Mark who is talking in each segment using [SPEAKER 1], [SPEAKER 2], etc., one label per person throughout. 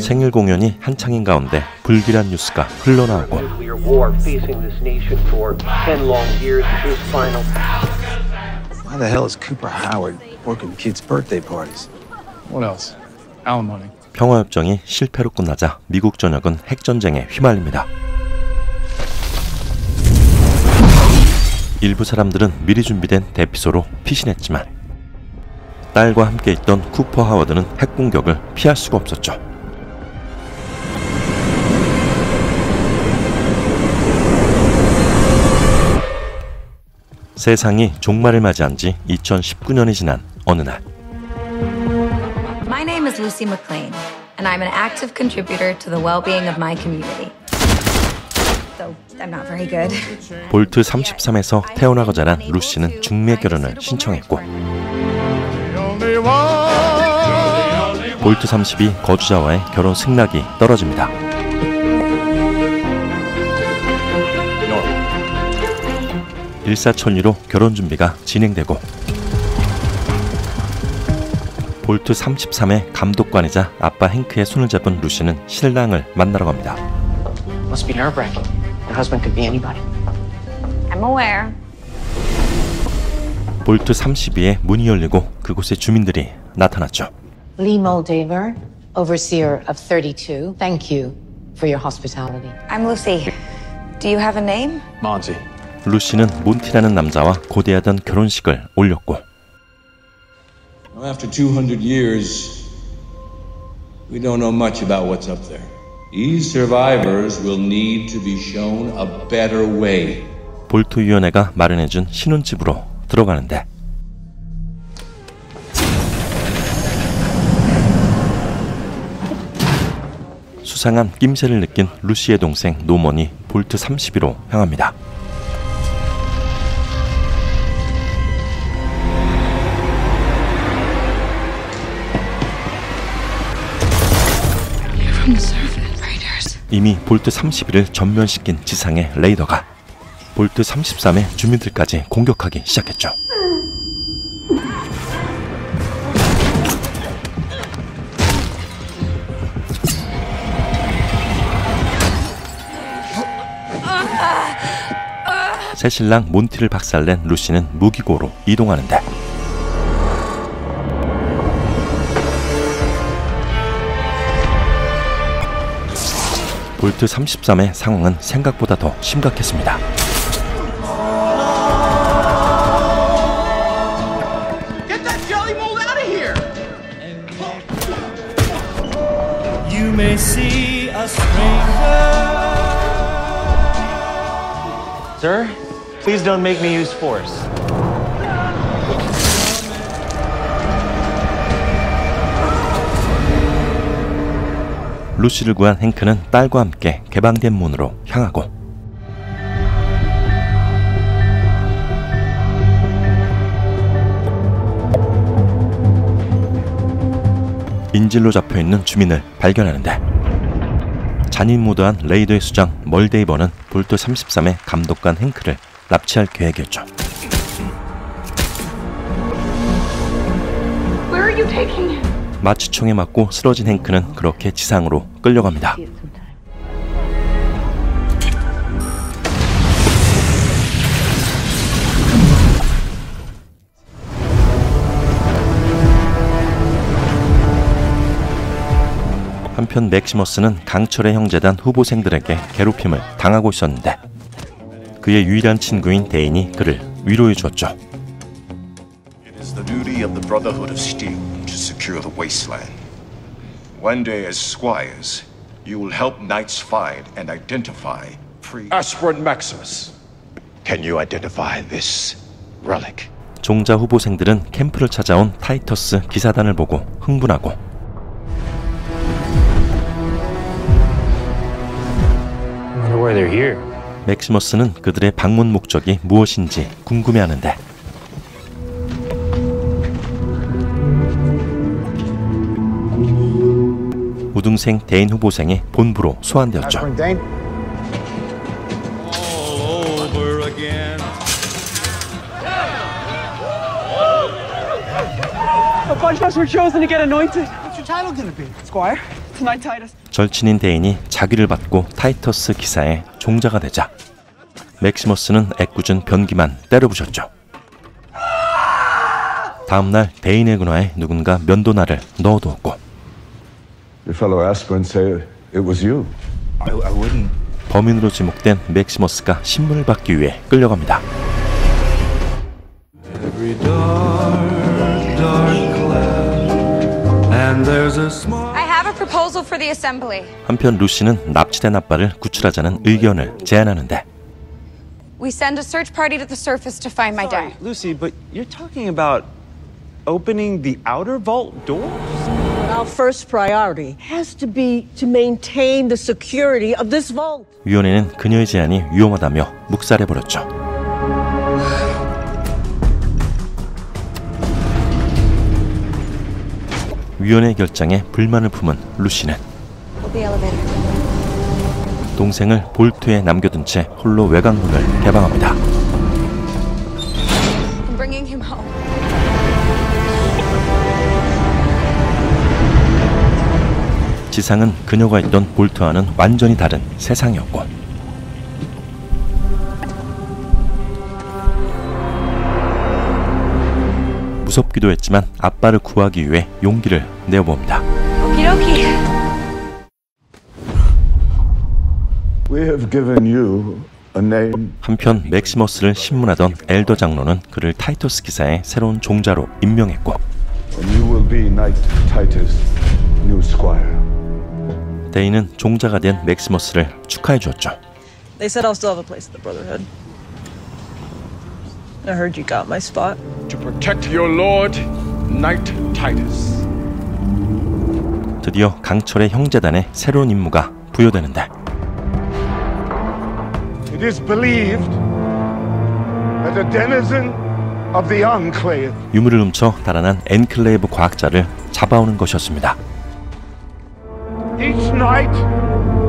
[SPEAKER 1] 생일 공연이 한창인 가운데 불길한 뉴스가 흘러나오고
[SPEAKER 2] Why the hell is Cooper Howard working kids' birthday parties?
[SPEAKER 3] What else? Alimony.
[SPEAKER 1] 평화협정이 실패로 끝나자 미국 전역은 핵전쟁에 휘말립니다. 일부 사람들은 미리 준비된 대피소로 피신했지만 딸과 함께 있던 쿠퍼 하워드는 핵 공격을 피할 수가 없었죠. 세상이 종말을 맞이한 지 2019년이 지난 어느 날
[SPEAKER 4] My name is Lucy McLean, and I'm an active contributor to the well being of my community.
[SPEAKER 1] 볼트 33에서 태어나고 자란 루시는 중매 결혼을 신청했고 볼트 32 거주자와의 결혼 승낙이 떨어집니다. 일사천리로 결혼 준비가 진행되고 볼트 33의 감독관이자 아빠 행크의 손을 잡은 루시는 신랑을 만나러 갑니다.
[SPEAKER 5] Must be nerve-wracking. Your husband could be anybody.
[SPEAKER 4] I'm aware.
[SPEAKER 1] 볼트 32의 문이 열리고 그곳에 주민들이 나타났죠.
[SPEAKER 6] Lee Moldaver, overseer of 32. Thank you for your hospitality.
[SPEAKER 4] I'm Lucy. Do you have a name?
[SPEAKER 3] Monty.
[SPEAKER 1] 루시는 몬티라는 남자와 고대하던 결혼식을 올렸고
[SPEAKER 7] After 200 years, we don't know much about what's up there. These survivors will need to be shown a better way.
[SPEAKER 1] 볼트 위원회가 마련해준 신혼집으로 들어가는데 수상한 낌새를 느낀 루시의 동생 노먼이 볼트 32로 향합니다. 이미 볼트 31을 전면시킨 지상의 레이더가 볼트 33의 주민들까지 공격하기 시작했죠. 새 신랑 몬티를 박살낸 루시는 무기고로 이동하는데 볼트 33의 상황은 생각보다 더 심각했습니다.
[SPEAKER 8] Get that jelly mold out of here!
[SPEAKER 9] You may see a stranger.
[SPEAKER 5] Sir, please don't make me use force.
[SPEAKER 1] 루시를 구한 행크는 딸과 함께 개방된 문으로 향하고 인질로 잡혀 있는 주민을 발견하는데 잔인무도한 레이더의 수장 멀데이버는 볼트 33의 감독관 행크를 납치할 계획이었죠.
[SPEAKER 4] Where are you taking him?
[SPEAKER 1] 마취총에 맞고 쓰러진 행크는 그렇게 지상으로 끌려갑니다. 한편 맥시머스는 강철의 형제단 후보생들에게 괴롭힘을 당하고 있었는데 그의 유일한 친구인 데인이 그를 위로해 주었죠.
[SPEAKER 10] It is the duty of the Brotherhood of Steel to secure the wasteland. One day, as squires, you will help knights find and identify pre.
[SPEAKER 7] Aspirant Maximus.
[SPEAKER 10] Can you identify this relic?
[SPEAKER 1] 종자 후보생들은 캠프를 찾아온 타이터스 기사단을 보고 흥분하고
[SPEAKER 5] wonder why they're here.
[SPEAKER 1] 맥시머스는 그들의 방문 목적이 무엇인지 궁금해하는데 우등생 대인 후보생이 본부로 소환되었죠.
[SPEAKER 3] Dane?
[SPEAKER 9] All over again.
[SPEAKER 11] A bunch of us were chosen to get anointed. What's your title gonna be? Squire.
[SPEAKER 1] 절친인 대인이 자기를 받고 타이터스 기사의 종자가 되자 맥시머스는 애꿎은 변기만 때려부셨죠. 다음날 데인의 군화에 누군가 면도날을 넣어두었고. 범인으로 지목된 맥시머스가 신문을 받기 위해 끌려갑니다.
[SPEAKER 9] Every dark, dark cloud, and there's a small.
[SPEAKER 1] 한편 루시는 납치된 아빠를 구출하자는 의견을 제안하는데
[SPEAKER 4] We send a search party to the surface to find my dad.
[SPEAKER 5] Lucy, but you're talking about opening the outer vault door?
[SPEAKER 12] Our first priority has to be to maintain the security of this vault.
[SPEAKER 1] 위원회는 그녀의 제안이 위험하다며 묵살해버렸죠. 위원회 결정에 불만을 품은 루시는. 동생을 볼트에 남겨둔 채 홀로 외곽문을 개방합니다. 지상은 그녀가 있던 볼트와는 완전히 다른 세상이었고 무섭기도 했지만 아빠를 구하기 위해 용기를 내어봅니다.
[SPEAKER 4] Okie dokie.
[SPEAKER 13] We have given you a name.
[SPEAKER 1] 한편 맥시머스를 신문하던 엘더 장로는 그를 타이토스 기사의 새로운 종자로 임명했고
[SPEAKER 13] And you will be Knight Titus, new squire.
[SPEAKER 1] 데이는 종자가 된 맥시머스를 축하해 주었죠.
[SPEAKER 12] They said I'll still have a place in the Brotherhood. I heard you got my spot.
[SPEAKER 10] To protect your lord, Knight Titus.
[SPEAKER 1] 드디어 강철의 형제단에 새로운 임무가 부여되는데
[SPEAKER 13] It is believed that a denizen of the Enclave
[SPEAKER 1] 유물을 훔쳐 달아난 엔클레이브 과학자를 잡아오는 것이었습니다.
[SPEAKER 13] Each night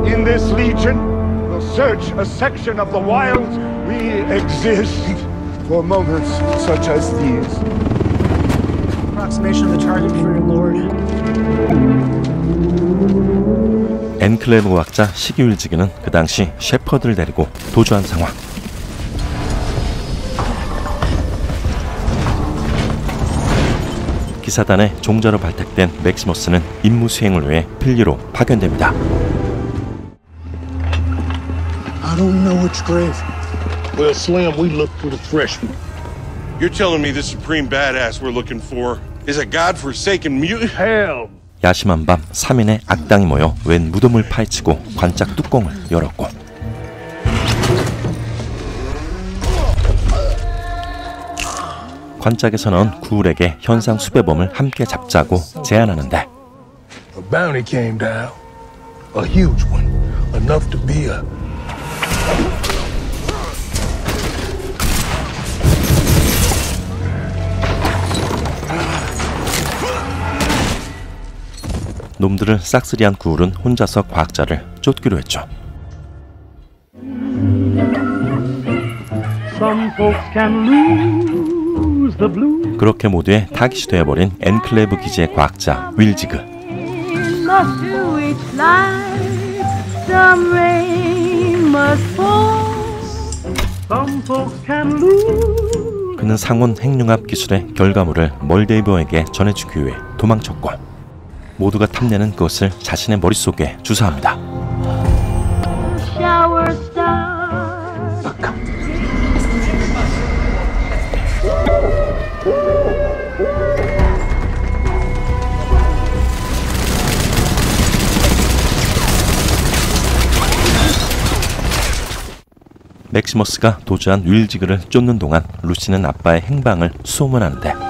[SPEAKER 13] in this legion will search a section of the wilds. We exist for moments such as these.
[SPEAKER 12] Approximation of the target for your lord.
[SPEAKER 1] 엔클레이브 과학자 시기 윌지그는 그 당시 셰퍼드를 데리고 도주한 상황. 기사단의 종자로 발탁된 맥시머스는 임무 수행을 위해 필리로 파견됩니다.
[SPEAKER 14] I don't know which grave. Well, Slim, we look for the freshman.
[SPEAKER 15] You're telling me the supreme badass we're looking for is a godforsaken mutant?
[SPEAKER 14] Hell.
[SPEAKER 1] 야심한 밤 3인의 악당이 모여 웬 무덤을 파헤치고 관짝 뚜껑을 열었고 관짝에서 나온 구울에게 현상 수배범을 함께 잡자고 제안하는데
[SPEAKER 14] A bounty came down. A huge one. Enough to be a.
[SPEAKER 1] 놈들을 싹쓸이 한 구울은 혼자서 과학자를 쫓기로 했죠. 그렇게 모두의 타깃이 되어버린 엔클레이브 기지의 과학자 윌지그. 그는 상온 핵융합 기술의 결과물을 멀데이버에게 전해주기 위해 도망쳤고 모두가 탐내는 그것을 자신의 머릿속에 주사합니다. 맥시머스가 도주한 윌지그를 쫓는 동안 루시는 아빠의 행방을 수소문하는데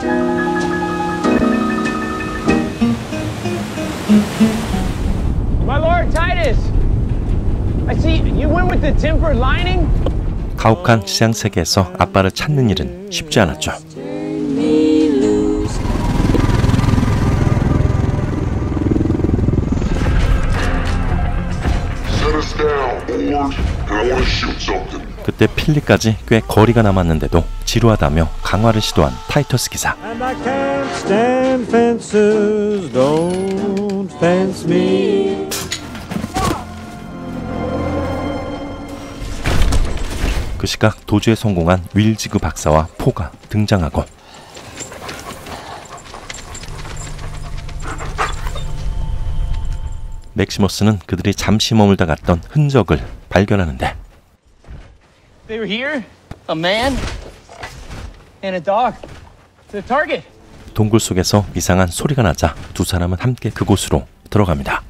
[SPEAKER 1] 가혹한 지상 세계에서 아빠를 찾는 일은 쉽지 않았죠.
[SPEAKER 14] Set us down, board. And I want to shoot something.
[SPEAKER 1] 그때 필리까지 꽤 거리가 남았는데도 지루하다며 강화를 시도한 타이터스 기사.
[SPEAKER 16] And I can't stand fences, don't fence me.
[SPEAKER 1] 그 시각 도주에 성공한 윌지그 박사와 포가 등장하고 맥시머스는 그들이 잠시 머물다 갔던 흔적을 발견하는데
[SPEAKER 11] They were here, a man and a dog. The target.
[SPEAKER 1] 동굴 속에서 이상한 소리가 나자 두 사람은 함께 그곳으로 들어갑니다.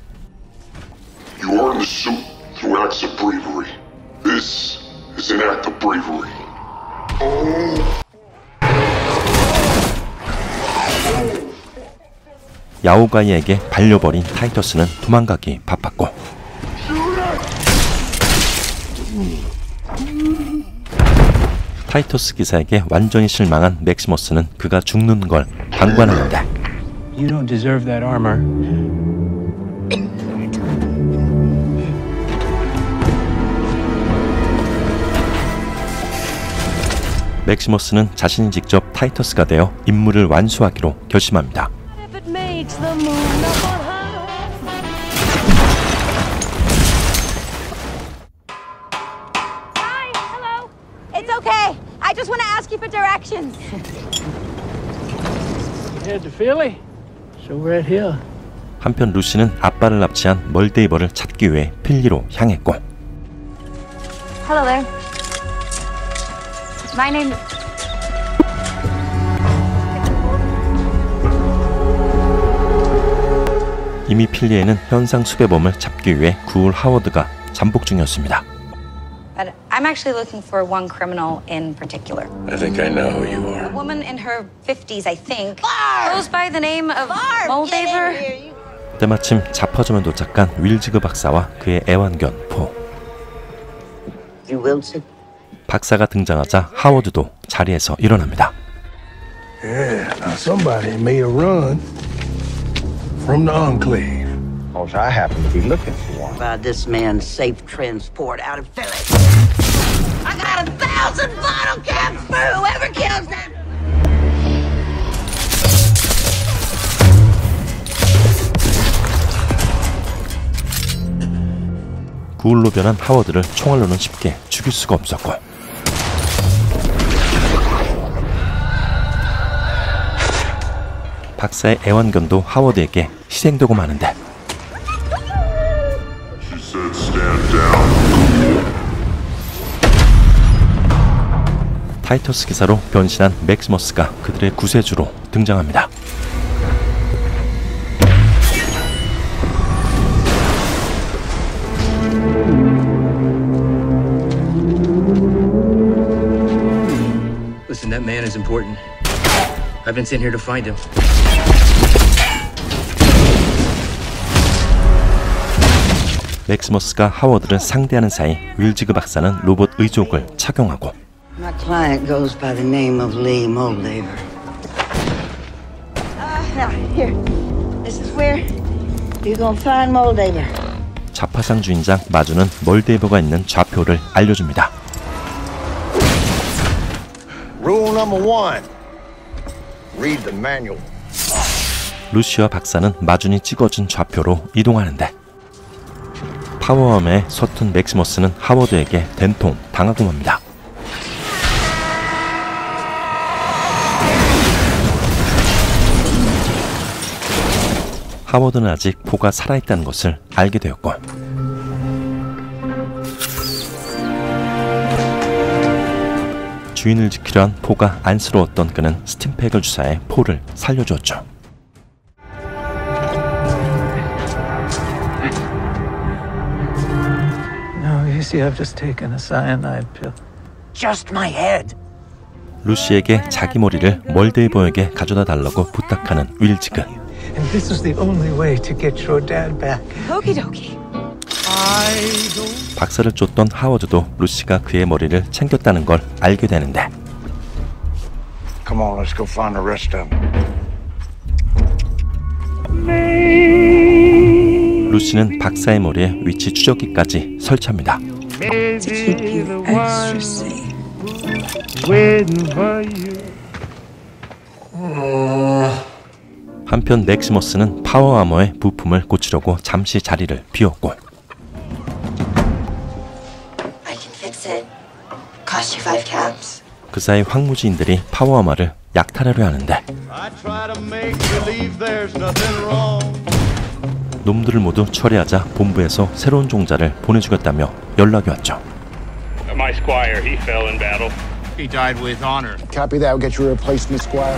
[SPEAKER 17] You earn the suit through acts of bravery. This is an act of bravery.
[SPEAKER 1] 야오가이에게 발려버린 타이터스는 도망가기 바빴고 타이터스 기사에게 완전히 실망한 맥시머스는 그가 죽는 걸 방관하는데
[SPEAKER 3] You don't deserve that armor.
[SPEAKER 1] 맥시머스는 자신이 직접 타이터스가 되어 임무를 완수하기로 결심합니다.
[SPEAKER 18] If it makes the moon up on high.
[SPEAKER 4] Hi, hello. It's okay. I just want to ask you for directions.
[SPEAKER 3] Head to Philly? So right here.
[SPEAKER 1] 한편 루시는 아빠를 납치한 멀데이버를 찾기 위해 필리로 향했고
[SPEAKER 4] Hello there. My name is.
[SPEAKER 1] 이미 필리에는 현상 수배범을 잡기 위해 구울 하워드가 잠복 중이었습니다.
[SPEAKER 4] But I'm actually looking for one criminal in particular.
[SPEAKER 14] I think I know who you are.
[SPEAKER 4] A woman in her 50s, I think. Goes by the name of Moldaver.
[SPEAKER 1] 때마침 자파점에 도착한 윌지그 박사와 그의 애완견 포.
[SPEAKER 19] You Wilson?
[SPEAKER 1] 박사가 등장하자 하워드도 자리에서 일어납니다.
[SPEAKER 14] Yeah, now somebody made a run from the enclave.
[SPEAKER 2] Course, I happen to be looking for one.
[SPEAKER 19] By this man's safe transport out of Philly. I got a thousand bottle caps for whoever kills them.
[SPEAKER 1] 구울로 변한 하워드를 총알로는 쉽게 죽일 수가 없었고 박사의 애완견도 하워드에게 희생되고 마는데. 타이터스 기사로 변신한 맥시머스가 그들의 구세주로 등장합니다.
[SPEAKER 20] Listen, that man is important. I've been sent here to find him.
[SPEAKER 1] 맥시머스가 하워드를 상대하는 사이 윌지그 박사는 로봇 의족을 착용하고
[SPEAKER 19] My client goes by the name of Lee Moldaver. Uh, now, here. This is where you're gonna find Moldaver.
[SPEAKER 1] 자파상 주인장 마주는 멀데이버가 있는 좌표를 알려줍니다.
[SPEAKER 13] Rule number one.
[SPEAKER 1] 루시와 박사는 마준이 찍어준 좌표로 이동하는데 파워엄에 서툰 맥시머스는 하워드에게 된통 당하고 맙니다. 하워드는 아직 포가 살아있다는 것을 알게 되었고 주인을 지키려 한 포가 안쓰러웠던 그는 스팀팩을 주사해 포를 살려주었죠.
[SPEAKER 3] No, you see, I've just taken a cyanide pill.
[SPEAKER 19] Just my head.
[SPEAKER 1] 루시에게 자기 머리를 멀데이버에게 가져다 달라고 부탁하는 윌지그.
[SPEAKER 3] And this is the only way to get your dad back.
[SPEAKER 4] Okie dokie.
[SPEAKER 1] 박사를 쫓던 하워드도 루시가 그의 머리를 챙겼다는 걸 알게 되는데
[SPEAKER 13] Come on, let's go find the rest of them.
[SPEAKER 1] 루시는 박사의 머리에 위치 추적기까지 설치합니다. 한편 맥시머스는 파워 아머의 부품을 고치려고 잠시 자리를 비웠고 그 사이 황무지인들이 파워 아머를 약탈하려 하는데
[SPEAKER 8] I try to make believe there's nothing wrong.
[SPEAKER 1] 놈들을 모두 처리하자 본부에서 새로운 종자를 보내주겠다며 연락이 왔죠.
[SPEAKER 9] My squire, he fell in battle.
[SPEAKER 8] He died with honor.
[SPEAKER 21] Copy that. We'll get you a replacement, Squire.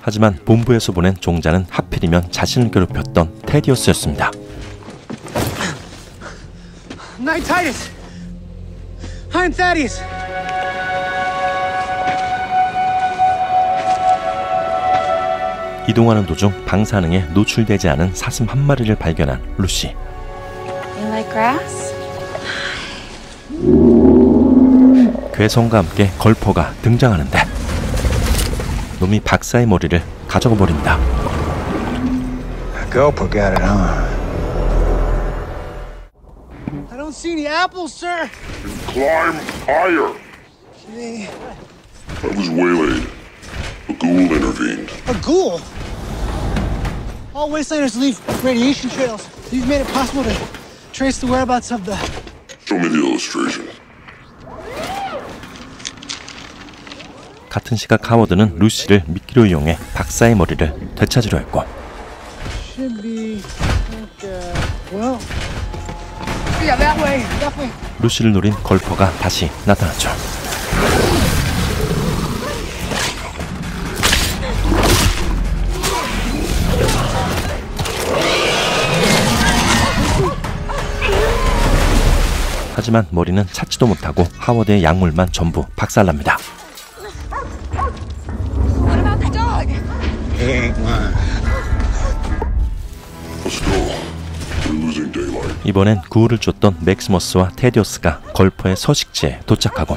[SPEAKER 1] 하지만 본부에서 보낸 종자는 하필이면 자신을 괴롭혔던 테디어스였습니다.
[SPEAKER 11] Knight Titus! I'm Thaddeus!
[SPEAKER 1] 이동하는 도중 방사능에 노출되지 않은 사슴 한 마리를 발견한 루시.
[SPEAKER 4] You like grass?
[SPEAKER 1] 괴성과 함께 걸퍼가 등장하는데 놈이 박사의 머리를 가져가 버립니다.
[SPEAKER 2] Gulper got it, huh?
[SPEAKER 11] I don't see any apples, sir!
[SPEAKER 17] Climb higher.
[SPEAKER 11] Hey,
[SPEAKER 17] I was waylaid. A ghoul intervened.
[SPEAKER 11] A ghoul? All wastelanders leave radiation trails. These made it possible to trace the whereabouts of the.
[SPEAKER 17] Show me the illustration.
[SPEAKER 1] 같은 시각 하워드는 루시를 미끼로 이용해 박사의 머리를 되찾으려 했고
[SPEAKER 11] Should be. Like, uh, well.
[SPEAKER 1] 루시를 노린 걸퍼가 다시 나타났죠. 하지만 머리는 찾지도 못하고 하워드의 약물만 전부 박살납니다. 이번엔 구울을 쫓던 맥시머스와 테디오스가 걸퍼의 서식지에 도착하고.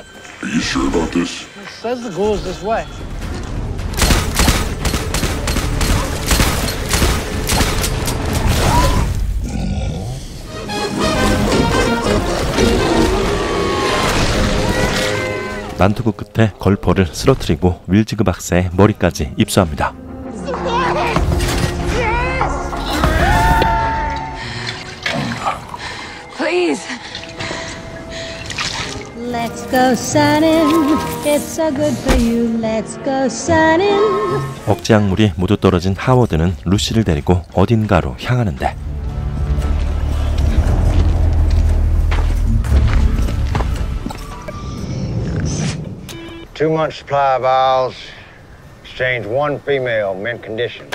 [SPEAKER 1] 난투구 끝에 걸퍼를 쓰러뜨리고 윌지그 박사의 머리까지 입수합니다.
[SPEAKER 18] Go sunning. It's so good for you. Let's go sunning.
[SPEAKER 1] 억제 약물이 모두 떨어진 하워드는 루시를 데리고 어딘가로 향하는데
[SPEAKER 22] Two months supply of owls. Exchange one female, mint condition.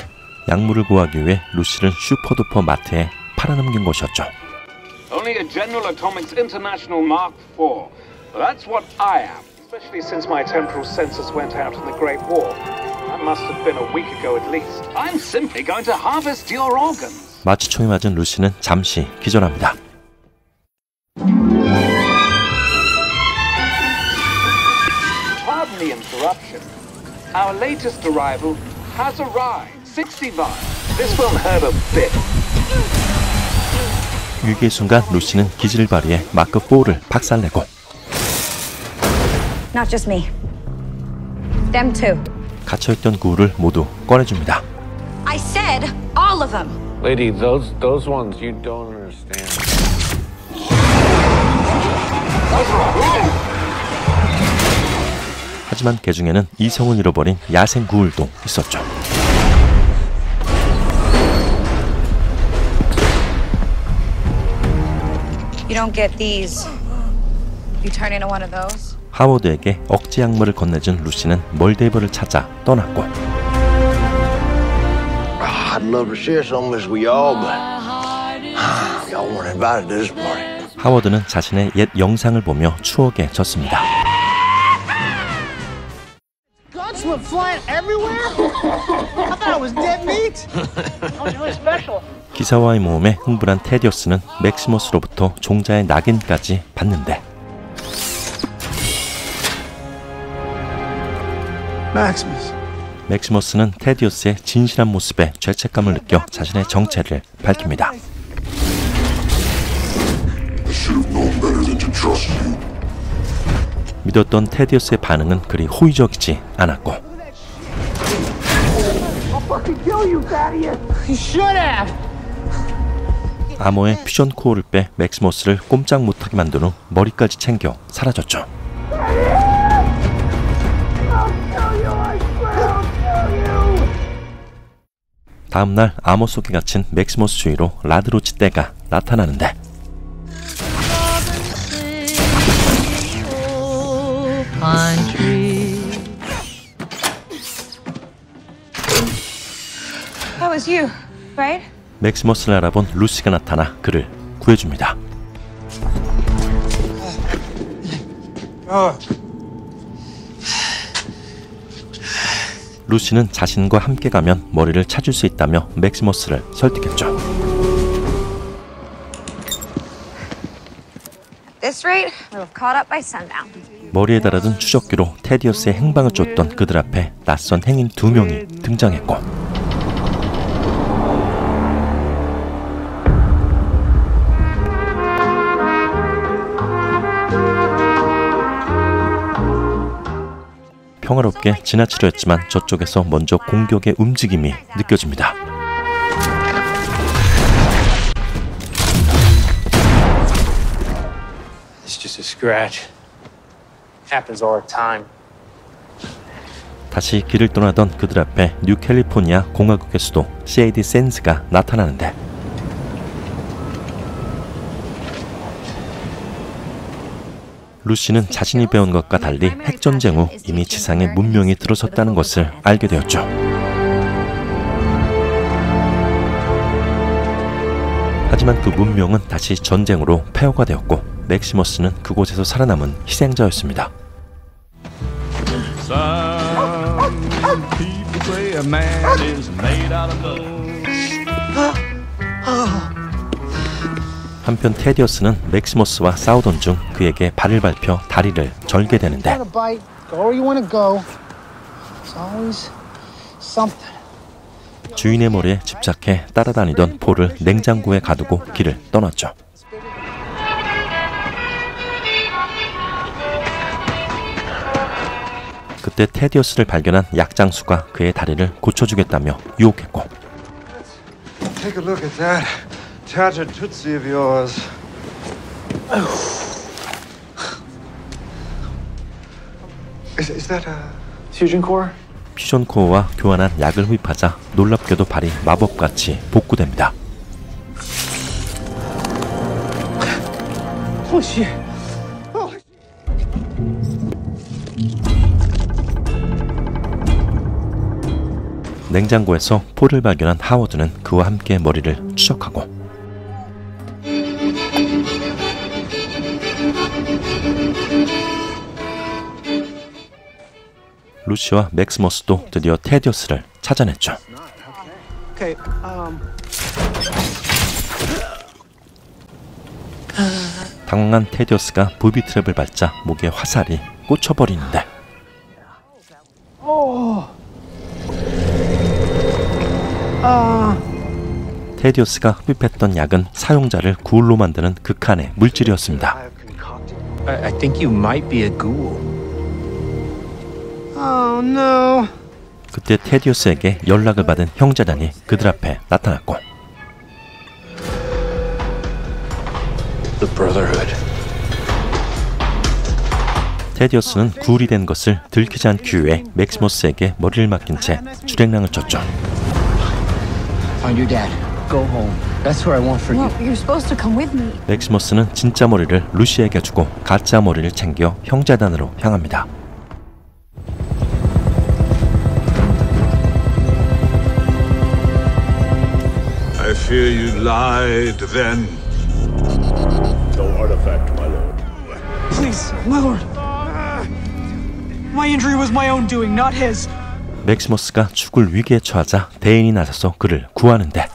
[SPEAKER 1] 약물을 구하기 위해 루시를 슈퍼두퍼 마트에 팔아넘긴 것이었죠.
[SPEAKER 23] Only a General Atomics International Mark IV. That's what I am. Especially since my temporal sensors went out in the Great War. That must have been a week ago at least. I'm simply going to harvest your organs.
[SPEAKER 1] 마취총에 맞은 루시는 잠시 기절합니다.
[SPEAKER 23] Pardon the interruption. Our latest arrival has arrived. 60 vials. This won't hurt a bit.
[SPEAKER 1] 위기의 순간 루시는 기지를 발휘해 마크 4를 박살내고
[SPEAKER 4] Not just me. Them too.
[SPEAKER 1] 갇혀있던 구울을 모두 꺼내줍니다.
[SPEAKER 4] I said all of them.
[SPEAKER 24] Lady, those those ones you don't understand.
[SPEAKER 1] 하지만 개 중에는 이성을 잃어버린 야생 구울도 있었죠.
[SPEAKER 4] You don't get these. You turn into one of those.
[SPEAKER 1] 하워드에게 억지 약물을 건네준 루시는 멀데이버를 찾아 떠났고
[SPEAKER 22] I'd love to share some of this with y'all, but y'all weren't invited to this party.
[SPEAKER 1] 하워드는 자신의 옛 영상을 보며 추억에 젖습니다.
[SPEAKER 11] Went flying everywhere? I thought it was dead meat. I was really special.
[SPEAKER 1] 기사와의 모험에 흥분한 테디어스는 맥시머스로부터 종자의 낙인까지 받는데
[SPEAKER 2] Maximus.
[SPEAKER 1] 맥시머스는 테디어스의 진실한 모습에 죄책감을 느껴 자신의 정체를 밝힙니다. 믿었던 테디어스의 반응은 그리 호의적이지 않았고! armor의 fusion core를 빼 맥시머스를 꼼짝 못하게 만든 후 머리까지 챙겨 사라졌죠. 다음날 암호 속에 갇힌 맥시머스 주위로 라드로치 떼가 나타나는데
[SPEAKER 4] That was you, right?
[SPEAKER 1] 맥시머스를 알아본 루시가 나타나 그를 구해줍니다. 루시는 자신과 함께 가면 머리를 찾을 수 있다며 맥시머스를 설득했죠.
[SPEAKER 4] At this rate, we'll have caught up by sundown.
[SPEAKER 1] 머리에 달아둔 추적기로 테디어스의 행방을 쫓던 그들 앞에 낯선 행인 두 명이 등장했고 평화롭게 지나치려 했지만 저쪽에서 먼저 공격의 움직임이 느껴집니다. 다시 길을 떠나던 그들 앞에 뉴캘리포니아 공화국의 수도 CAD 샌즈가 나타나는데 루시는 자신이 배운 것과 달리 핵전쟁 후 이미 지상에 문명이 들어섰다는 것을 알게 되었죠. 하지만 그 문명은 다시 전쟁으로 폐허가 되었고 맥시머스는 그곳에서 살아남은 희생자였습니다. 한편 테디어스는 맥시머스와 싸우던 중 그에게 발을 밟혀 다리를 절게 되는데
[SPEAKER 11] Want a bite? Go where you want to go. It's always something.
[SPEAKER 1] 주인의 머리에 집착해 따라다니던 폴을 냉장고에 가두고 길을 떠났죠. 그때 테디어스를 발견한 약장수가 그의 다리를 고쳐주겠다며 유혹했고
[SPEAKER 13] Tattered tootsie of yours. Is, is that a
[SPEAKER 25] Fusion core?
[SPEAKER 1] 퓨전 코어와 교환한 약을 흡입하자 놀랍게도 발이 마법같이 복구됩니다.
[SPEAKER 11] Oh shit.
[SPEAKER 1] 냉장고에서 폴을 발견한 하워드는 그와 함께 머리를 추적하고 루시와 맥스머스도 드디어 테디어스를 찾아냈죠.
[SPEAKER 11] Um.
[SPEAKER 1] 당황한 테디어스가 부비 트랩을 밟자 목에 화살이 꽂혀버리는데. 테디어스가 흡입했던 약은 사용자를 굴로 만드는 극한의 물질이었습니다.
[SPEAKER 25] I think you might be a ghoul.
[SPEAKER 11] Oh no.
[SPEAKER 1] 그때 테디어스에게 연락을 받은 형제단이 그들 앞에 나타났고
[SPEAKER 25] The Brotherhood.
[SPEAKER 1] 테디어스는 굴이 된 것을 들키지 않기 위해 맥시머스에게 머리를 맡긴 채 주랭랑을 쳤죠.
[SPEAKER 21] Find your dad. Go home. That's what I want for
[SPEAKER 4] No,
[SPEAKER 21] you.
[SPEAKER 4] you're supposed to come with me.
[SPEAKER 1] 맥시머스는 진짜 머리를 루시에게 주고 가짜 머리를 챙겨 형제단으로 향합니다.
[SPEAKER 17] Fear you lied then.
[SPEAKER 13] No artifact, my lord.
[SPEAKER 11] Please, my lord. My injury was my own doing, not his.
[SPEAKER 1] 맥시머스가 죽을 위기에 처하자 대인이 나서서 그를 구하는데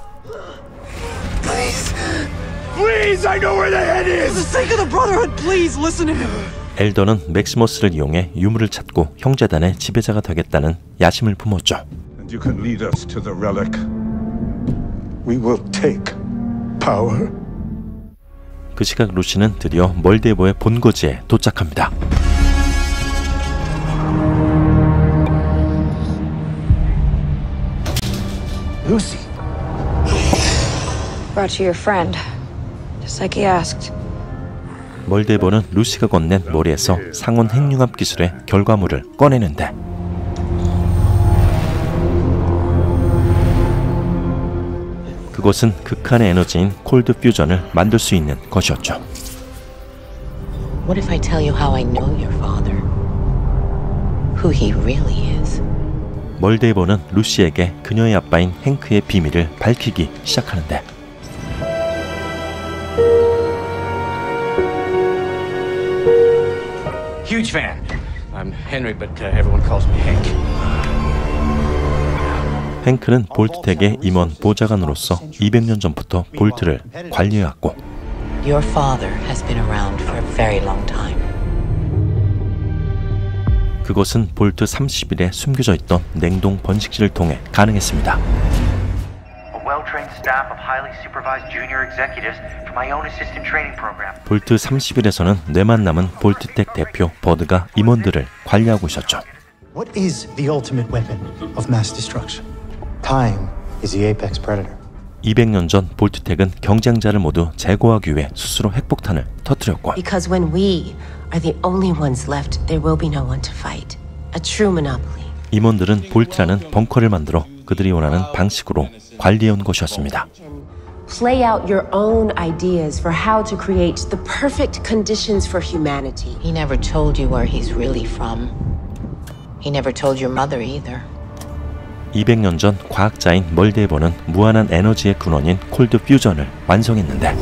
[SPEAKER 13] Please, I know where the head
[SPEAKER 11] For the
[SPEAKER 13] is!
[SPEAKER 11] sake of the Brotherhood, please listen to him.
[SPEAKER 1] 엘더는 맥시머스를 이용해 유물을 찾고 형제단의 지배자가 되겠다는 야심을 품었죠.
[SPEAKER 13] And you can lead us to the relic. We will take power.
[SPEAKER 1] 그 시각 루시는 드디어 멀데이버의 본거지에 도착합니다.
[SPEAKER 11] Lucy.
[SPEAKER 4] Brought you your friend. Just like he asked.
[SPEAKER 1] 멀데이버는 루시가 건넨 머리에서 상온 핵융합 기술의 결과물을 꺼내는데 그것은 극한의 에너지인 콜드 퓨전을 만들 수 있는 것이었죠.
[SPEAKER 26] What if I tell you how I know your father? Who he really is?
[SPEAKER 1] 멀데이버는 루시에게 그녀의 아빠인 행크의 비밀을 밝히기 시작하는데
[SPEAKER 25] Huge fan. I'm Henry, but uh, everyone calls me Hank.
[SPEAKER 1] 행크는 볼트텍의 임원 보좌관으로서 200년 전부터 볼트를 관리해왔고
[SPEAKER 26] Your father has been around for a very long time.
[SPEAKER 1] 그것은 볼트 30일에 숨겨져 있던 냉동 번식실을 통해 가능했습니다.
[SPEAKER 27] A well-trained staff of highly supervised junior executives from my own assistant training program.
[SPEAKER 1] 볼트 30일에서는 뇌만 남은 볼트텍 대표 버드가 임원들을 관리하고 있었죠.
[SPEAKER 2] What is the ultimate weapon of mass destruction? Time is the apex predator.
[SPEAKER 1] 200년 전 볼트텍은 경쟁자를 모두 제거하기 위해 스스로 핵폭탄을 터뜨렸고
[SPEAKER 28] Because when we are the only ones left, there will be no one to fight. A true monopoly.
[SPEAKER 1] 임원들은 볼트라는 벙커를 만들어 그들이 원하는 방식으로 관리해온 것이었습니다.
[SPEAKER 28] Play out your own ideas for how to create the perfect conditions for humanity.
[SPEAKER 26] He never told you where he's really from. He never told your mother either.
[SPEAKER 1] 200년 전 과학자인 멀데이버는 무한한 에너지의 근원인 콜드 퓨전을 완성했는데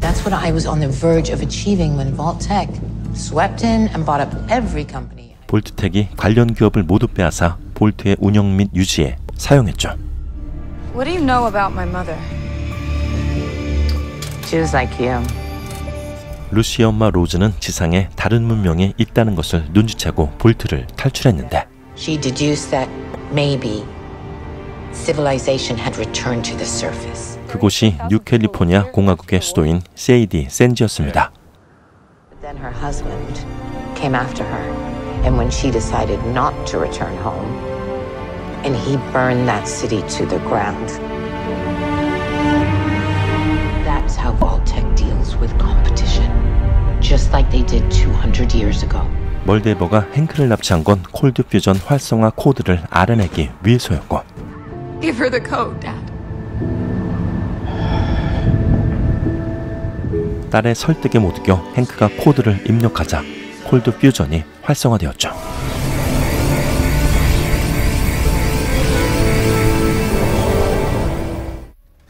[SPEAKER 26] That's what I was on the verge of achieving when Vault-Tech swept in and bought up every company.
[SPEAKER 1] 볼트텍이 관련 기업을 모두 빼앗아 볼트의 운영 및 유지에 사용했죠.
[SPEAKER 4] What do you know about my mother?
[SPEAKER 26] She was like you.
[SPEAKER 1] 루시의 엄마 로즈는 지상에 다른 문명이 있다는 것을 눈치채고 볼트를 탈출했는데
[SPEAKER 26] She deduced that maybe civilization had returned to the surface.
[SPEAKER 1] 그곳이 뉴캘리포니아 공화국의 수도인 세이디 샌지였습니다.
[SPEAKER 26] But then her husband came after her, and when she decided not to return home, and he burned that city to the ground.
[SPEAKER 1] 멀데이버가 행크를 납치한 건 cold fusion 활성화 코드를 알아내기 위해서였고
[SPEAKER 4] Give her the code, Dad.
[SPEAKER 1] 딸의 설득에 못 이겨 행크가 코드를 입력하자 cold fusion이 활성화되었죠.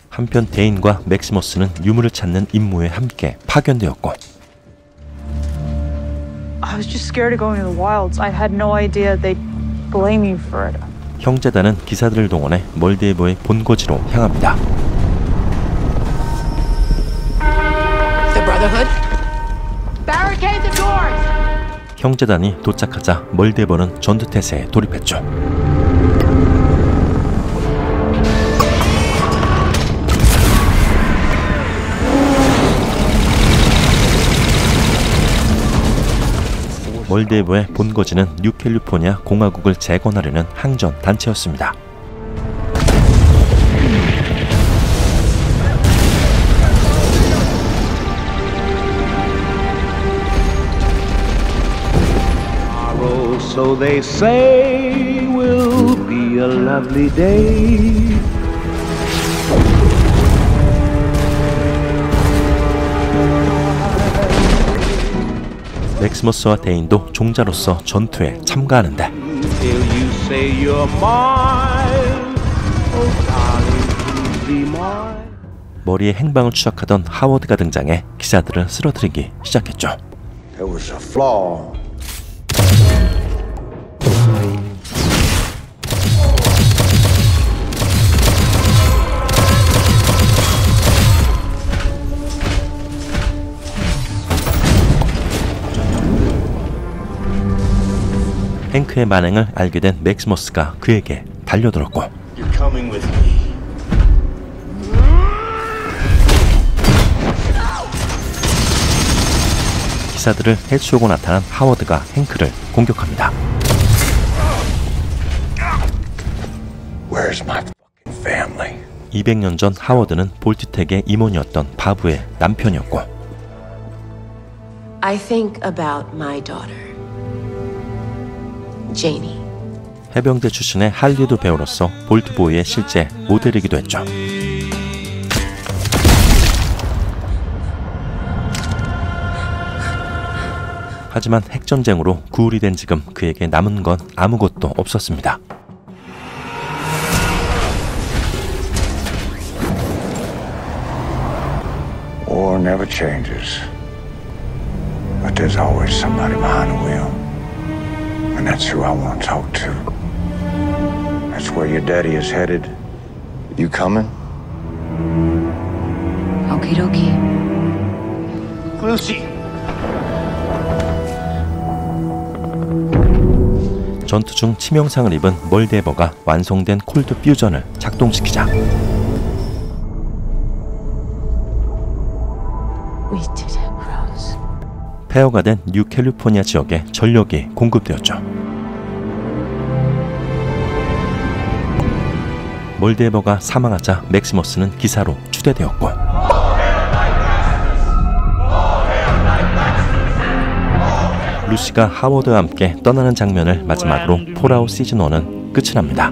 [SPEAKER 1] 한편 데인과 맥시머스는 유물을 찾는 임무에 함께 파견되었고
[SPEAKER 29] I was just scared of going to the wilds. I had no idea they'd blame you for it.
[SPEAKER 1] 형제단은 기사들을 동원해 멀데이버의 본거지로 향합니다.
[SPEAKER 26] The Brotherhood?
[SPEAKER 29] Barricade the doors!
[SPEAKER 1] 형제단이 도착하자 멀데이버는 전투태세에 돌입했죠. 멀데이버의 본거지는 뉴캘리포니아 공화국을 재건하려는 항전 단체였습니다. 맥스머스와 데인도 종자로서 전투에 참가하는데.
[SPEAKER 8] Oh.
[SPEAKER 1] 머리에 행방을 추적하던 하워드가 등장해 기사들을 쓰러뜨리기 시작했죠.
[SPEAKER 13] There was a flaw.
[SPEAKER 1] 행크의 만행을 알게 된 맥스모스가 그에게 달려들었고 기사들을 해치우고 나타난 하워드가 행크를 공격합니다.
[SPEAKER 17] Where's my family?
[SPEAKER 1] 200년 전 하워드는 볼티텍의 임원이었던 바브의 남편이었고
[SPEAKER 28] I think about my daughter. Janie.
[SPEAKER 1] 해병대 출신의 할리우드 배우로서 볼트보이의 실제 모델이기도 했죠. 하지만 핵전쟁으로 구울이 된 지금 그에게 남은 건 아무것도 없었습니다.
[SPEAKER 22] War never changes. But there's always somebody behind the wheel. And that's who I want to talk to. That's where your daddy is headed. You coming?
[SPEAKER 4] Okie dokie.
[SPEAKER 25] Lucy!
[SPEAKER 1] 전투 중 치명상을 입은 멀데버가 완성된 콜드 퓨전을 작동시키자
[SPEAKER 28] We did it, Rose.
[SPEAKER 1] 폐허가 된 뉴캘리포니아 지역에 전력이 공급되었죠. 몰데버가 사망하자 맥시머스는 기사로 추대되었고 루시가 하워드와 함께 떠나는 장면을 마지막으로 폴아웃 시즌 1은 끝이 납니다.